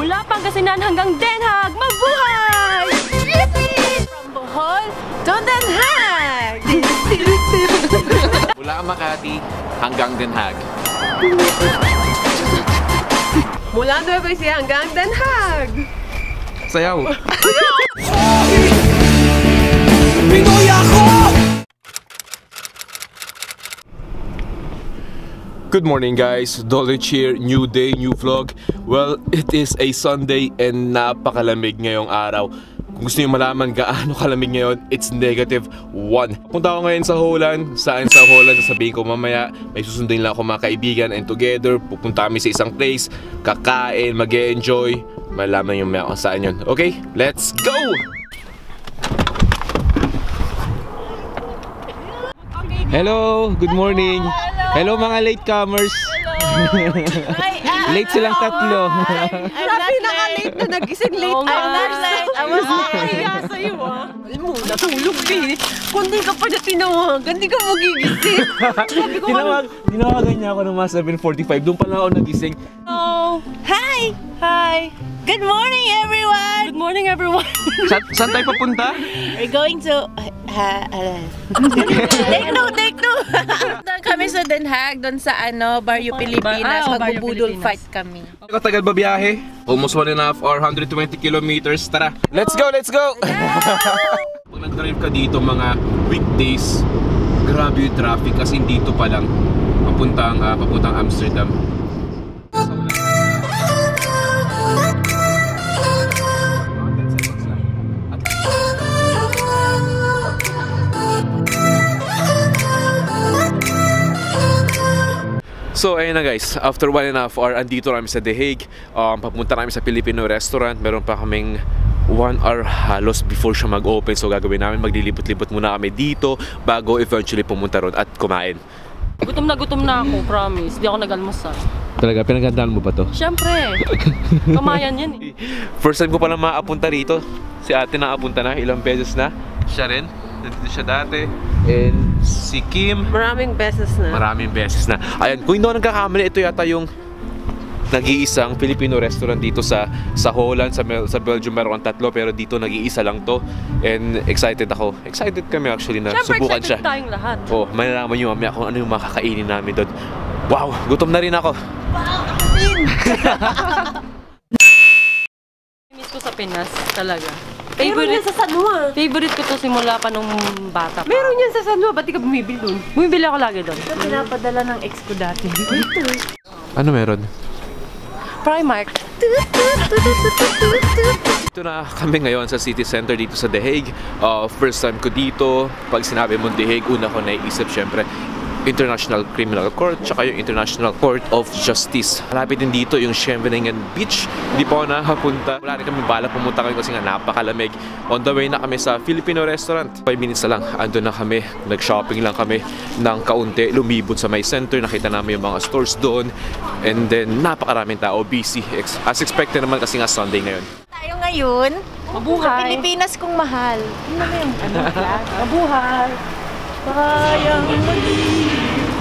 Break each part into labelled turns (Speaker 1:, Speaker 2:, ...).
Speaker 1: Mula Pangasinan hanggang Den Haag, mabuhay!
Speaker 2: From Bohol to Den Haag!
Speaker 3: Mula Makati hanggang Den Haag.
Speaker 2: Mula Nueva Ecija hanggang Den Haag!
Speaker 3: Sayaw! Good morning guys, Dollich here, new day, new vlog. Well, it is a Sunday and napakalamig ngayong araw. Kung gusto niyo malaman gaano kalamig ngayon, it's negative 1. Punta ako ngayon sa Holland. Saan sa Holland? Sasabihin ko mamaya. May susundin lang ako mga kaibigan and together, pupunta kami sa isang place, kakain, mag enjoy Malaman niyo mamaya kung saan yun. Okay, let's go! Hello, good morning. Hello, mga latecomers. Late silang tatlo.
Speaker 2: Sabi naka-late na nagising late
Speaker 1: nga.
Speaker 2: I'm not late. I was
Speaker 1: Kaya sa'yo ah.
Speaker 2: Alam mo, natulog ka eh. Kung di ka pa na tinawagan, di ka magigising.
Speaker 3: Tinawag, tinawagan niya ako ng mga 7.45. Doon pa lang ako nagising.
Speaker 2: Hi! Hi! Good morning, everyone!
Speaker 1: Good morning everyone!
Speaker 3: Sa saan tayo papunta?
Speaker 2: We're going to... Ha, uh, take no, take no! doon kami sa Den Haag, doon sa ano, Barrio Pilipinas.
Speaker 1: Ah, oh,
Speaker 2: Magbubudol fight kami.
Speaker 3: Katagal ba biyahe? Almost one and a half hour, 120 kilometers. Tara, let's go, let's go! Pag nag-drive ka dito mga weekdays, grabe yung traffic kasi dito pa lang papuntang, ah, papuntang Amsterdam. So ayun na guys, after one and a half hour, andito na kami sa The Hague. Um, papunta na kami sa Filipino restaurant. Meron pa kaming one hour halos before siya mag-open. So gagawin namin, maglilipot-lipot muna kami dito bago eventually pumunta ron at kumain.
Speaker 1: Gutom na gutom na ako, promise. Di ako nag-almusal.
Speaker 3: Talaga, pinagandaan mo ba to?
Speaker 1: Siyempre, kamayan yan eh.
Speaker 3: First time ko pala maapunta rito. Si ate nakapunta na, ilang beses na. Siya rin, nandito siya dati. And si Kim,
Speaker 2: Maraming beses na.
Speaker 3: Maraming beses na. Ayan, kung hindi ako nagkakamali, ito yata yung nag-iisang Filipino restaurant dito sa sa Holland, sa, Mel- sa Belgium meron tatlo pero dito nag-iisa lang to. And excited ako. Excited kami actually na
Speaker 1: Siyempre,
Speaker 3: subukan siya.
Speaker 1: excited tayong lahat.
Speaker 3: Oh, malalaman niyo mamaya kung ano yung makakainin namin doon. Wow, gutom na rin ako.
Speaker 1: Miss ko sa Pinas, talaga.
Speaker 2: Meron yan sa San Juan.
Speaker 1: favorite ko to simula pa nung bata pa.
Speaker 2: Meron yan sa San Juan. Ba't di ka bumibili doon?
Speaker 1: Bumibili ako lagi doon.
Speaker 2: Pinapadala ng ex ko dati.
Speaker 3: Ano meron?
Speaker 1: Primark.
Speaker 3: Dito na kami ngayon sa city center dito sa The Hague. Uh, first time ko dito. Pag sinabi mo The Hague, una ko naiisip syempre International Criminal Court tsaka yung International Court of Justice. Malapit din dito yung Scheveningen Beach. Hindi pa ako nakapunta. Wala rin kami bala pumunta kami kasi nga napakalamig. On the way na kami sa Filipino restaurant. 5 minutes na lang, andun na kami. Nag-shopping lang kami ng kaunti. Lumibot sa may center. Nakita namin yung mga stores doon. And then, napakaraming tao. Busy. As expected naman kasi nga Sunday ngayon.
Speaker 4: Tayo ngayon, sa
Speaker 1: Mabuhay.
Speaker 4: Pilipinas kong mahal. Ano na yung ano?
Speaker 1: Mabuhay.
Speaker 4: 사양 멀리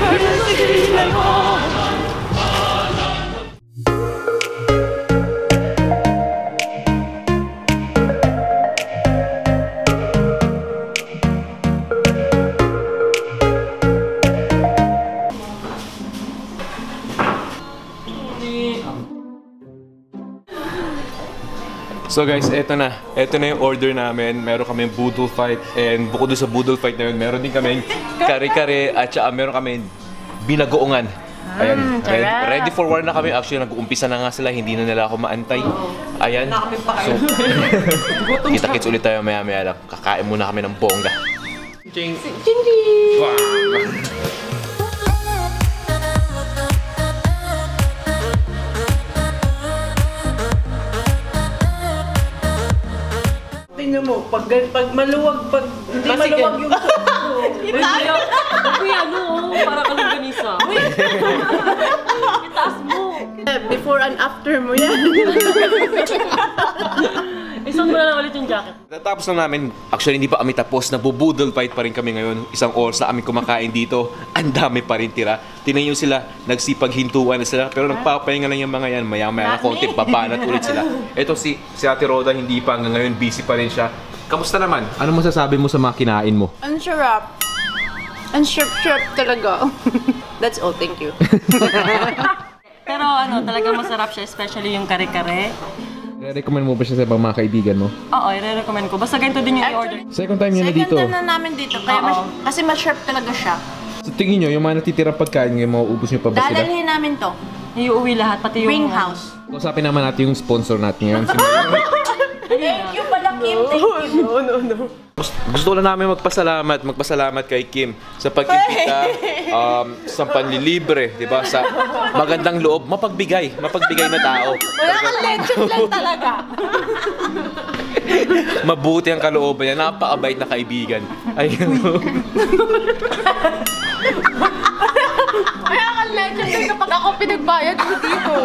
Speaker 4: 별을 쓰기 내고
Speaker 3: So guys, eto na. Eto na yung order namin. Meron kaming boodle fight. And bukod doon sa boodle fight na yun, meron din kaming kare-kare at saka meron kaming binagoongan. Ayan, ready, ready for war na kami. Actually, nag-uumpisa na nga sila. Hindi na nila ako maantay. Ayan. So, kita-kits ulit tayo maya-maya lang. Kakain muna kami ng bongga. Ching! Wow.
Speaker 2: Pag, pag maluwag, pag hindi maluwag yung
Speaker 1: Kuya, kuya, ano, para ka lang ganisa. Itaas mo.
Speaker 2: Before and after mo yan.
Speaker 1: Isang mo na lang ulit yung jacket.
Speaker 3: Natapos na namin, actually hindi pa kami tapos, nabubudol fight pa rin kami ngayon. Isang oras na kami kumakain dito, ang dami pa rin tira. Tingnan nyo sila, nagsipaghintuan na sila, pero nagpapahinga lang yung mga yan, maya maya na konti, babanat ulit sila. Ito si, si Ate Roda, hindi pa hanggang ngayon, busy pa rin siya. Kamusta naman? Ano masasabi mo sa mga kinain mo?
Speaker 2: Ang sarap. Ang sharp-sharp talaga. That's all, thank you.
Speaker 1: Pero ano, talaga masarap siya, especially yung kare-kare.
Speaker 3: Recommend mo ba siya sa ibang mga kaibigan mo?
Speaker 1: Oo, i-recommend ko. Basta ganito din yung i-order.
Speaker 3: Second time niyo na
Speaker 2: Second
Speaker 3: dito.
Speaker 2: time na namin dito, kaya mas,
Speaker 1: Oo.
Speaker 2: kasi mas-sharp talaga siya.
Speaker 3: Sa tingin nyo, yung mga natitirang pagkain ngayon, mauubos nyo pa ba sila?
Speaker 2: Dadalhin namin to.
Speaker 1: Iuwi lahat, pati yung...
Speaker 2: Ring house.
Speaker 3: Kausapin naman natin yung sponsor natin ngayon. Si
Speaker 2: Thank you pala, Kim. Thank you.
Speaker 3: Gusto lang namin magpasalamat, magpasalamat kay Kim sa pag-imbita, um, sa panlilibre, di ba? Sa magandang loob, mapagbigay, mapagbigay na tao.
Speaker 2: Wala kang legend lang talaga.
Speaker 3: Mabuti ang kalooban niya, napakabait na kaibigan. Ayun.
Speaker 2: Wala kang legend lang kapag ako pinagbayad ko dito.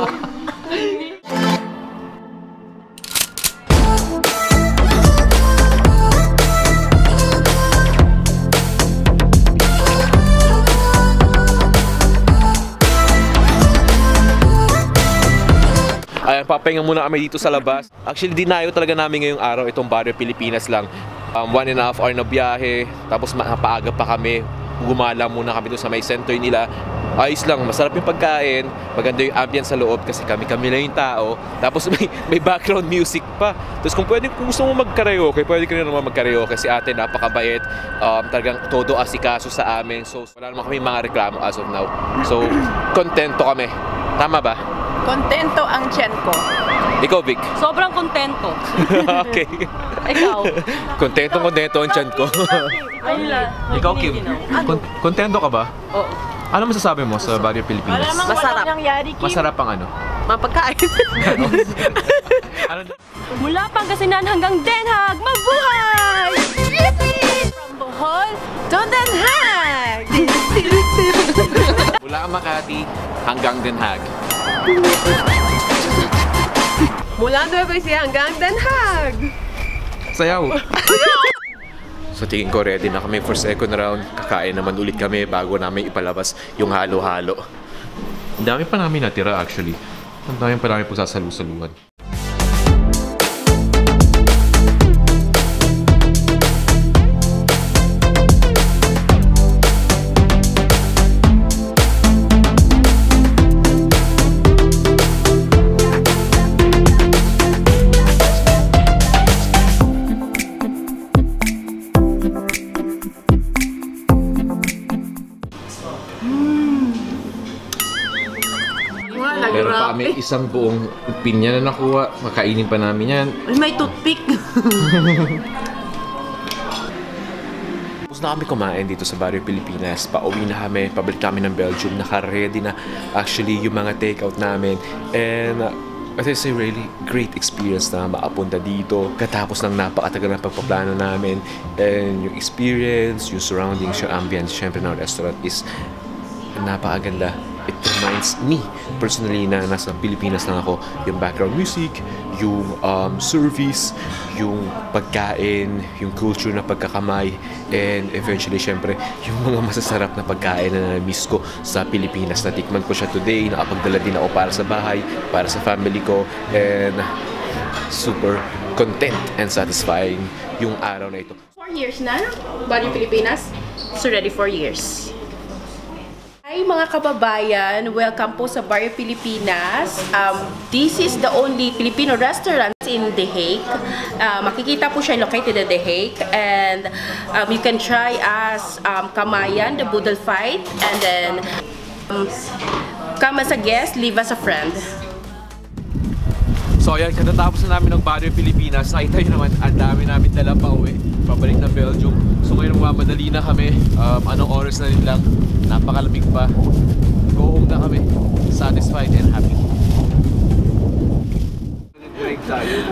Speaker 3: Ayan, papahinga muna kami dito sa labas. Actually, dinayo talaga namin ngayong araw itong Barrio Pilipinas lang. Um, one and a half hour na biyahe, tapos ma- napaaga pa kami. Gumala muna kami doon sa may center nila. Ayos lang, masarap yung pagkain, maganda yung ambience sa loob kasi kami-kami lang yung tao. Tapos may, may background music pa. Tapos kung pwede, kung gusto mo mag-karaoke, pwede ka rin naman mag-karaoke. Si ate napakabait, um, talagang todo asikaso sa amin. So wala naman kami mga reklamo as of now. So, kontento kami. Tama ba?
Speaker 2: Kontento ang tiyan ko.
Speaker 3: Ikaw, Vic.
Speaker 1: Sobrang kontento.
Speaker 3: okay.
Speaker 1: Ikaw.
Speaker 3: Kontento, kontento ang chan ko.
Speaker 1: Ayun lang.
Speaker 3: Ikaw, Kim. Kon- kontento ka ba?
Speaker 1: Oo.
Speaker 3: Ano masasabi mo sa Barrio Pilipinas?
Speaker 1: Masarap.
Speaker 2: nangyari, Kim.
Speaker 3: Masarap ang ano?
Speaker 1: Mapagkain.
Speaker 3: ano?
Speaker 1: Mula Pangasinan hanggang Den Haag, mabuhay!
Speaker 2: From Bohol to Den Haag.
Speaker 3: Mula Makati hanggang Den Haag.
Speaker 1: Mula Nueva Ecija hanggang Den Haag.
Speaker 3: Sayaw! So tingin ko ready na kami for second round. Kakain naman ulit kami bago namin ipalabas yung halo-halo. Ang dami pa namin natira actually. Ang dami pa namin pagsasalu-saluhan. Meron pa kami isang buong pinya na nakuha. Makainin pa namin yan.
Speaker 2: May toothpick.
Speaker 3: Tapos na kami kumain dito sa Barrio Pilipinas. Pauwi na kami, pabalik kami ng Belgium. Naka-ready na actually yung mga takeout namin. And uh, it is a really great experience na makapunta dito. Katapos ng napakatagal ng pagpaplano namin. And yung experience, yung surroundings, yung ambience, syempre ng restaurant is napakaganda. It reminds me personally na nasa Pilipinas lang ako. Yung background music, yung um, service, yung pagkain, yung culture na pagkakamay, and eventually, syempre, yung mga masasarap na pagkain na na-miss ko sa Pilipinas. Natikman ko siya today, nakapagdala din ako para sa bahay, para sa family ko, and super content and satisfying yung araw na ito.
Speaker 5: Four years na, Bali Pilipinas. It's already four years. Hi mga kababayan, welcome po sa Barrio Pilipinas. Um, this is the only Filipino restaurant in The Hague. Uh, makikita po siya located in The Hague and um, you can try as um, Kamayan, the Boodle Fight, and then um, come as a guest, leave as a friend.
Speaker 3: So ayan, katatapos na namin ng Barrio Pilipinas, nakita nyo naman, ang dami namin dala pa uwi, pabalik na Belgium. So ngayon mamadali na kami, um, anong oras na rin lang, napakalamig pa. Go home na kami, satisfied and happy.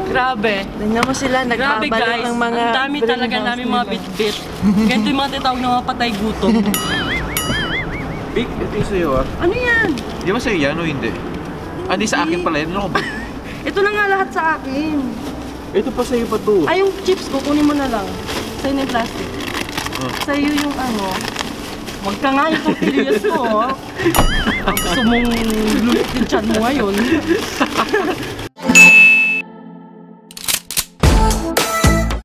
Speaker 1: Grabe.
Speaker 2: Tingnan mo sila,
Speaker 1: Grabe guys.
Speaker 2: ng mga...
Speaker 1: Ang dami talaga namin mga bit-bit. Ganito yung mga tinatawag ng mga patay gutom.
Speaker 3: Big, ito yung sa'yo ah.
Speaker 1: Ano yan?
Speaker 3: Di ba sa'yo yan o hindi? Ah, di sa akin pala yan. Ano ko ba?
Speaker 1: Ito na nga lahat sa akin.
Speaker 3: Ito pa sa'yo pa to.
Speaker 1: Ay, yung chips ko, kunin mo na lang. Sa'yo na yung plastic. Sa'yo yung ano. Huwag ka nga yung tortillas ko, oh. Ang gusto mong lumit yung chan mo ngayon.